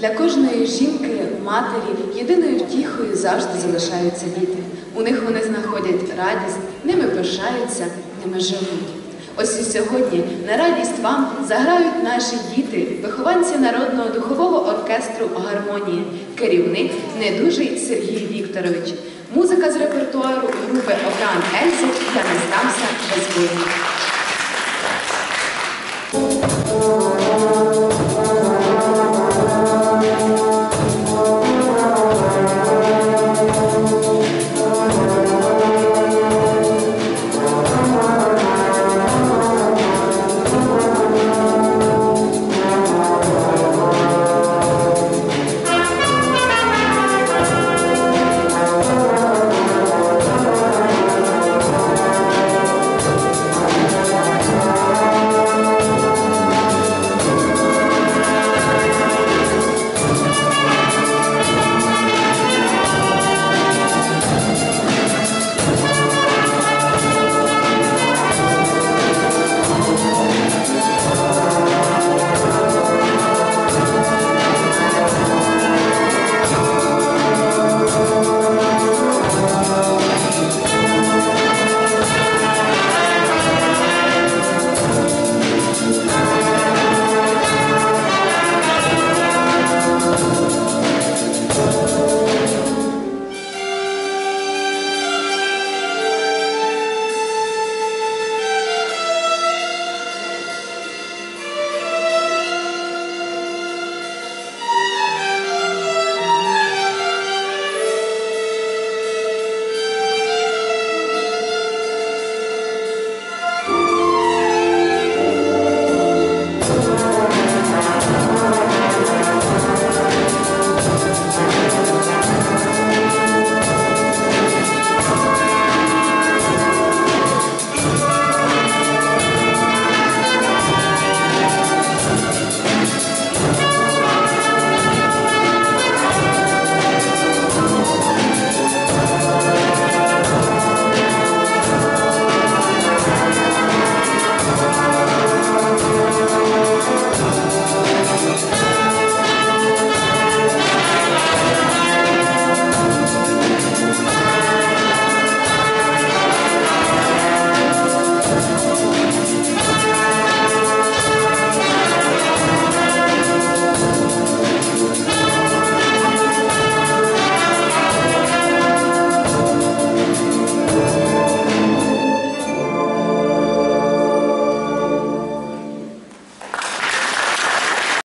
Для кожної жінки, матері, єдиною втіхою завжди залишаються діти. У них вони знаходять радість, ними пишаються, ними живуть. Ось і сьогодні на радість вам заграють наші діти, вихованці народного духового оркестру гармонії, керівник недужий Сергій Вікторович. Музика з репертуару групи Океан Ельзи Я не здамся без бою.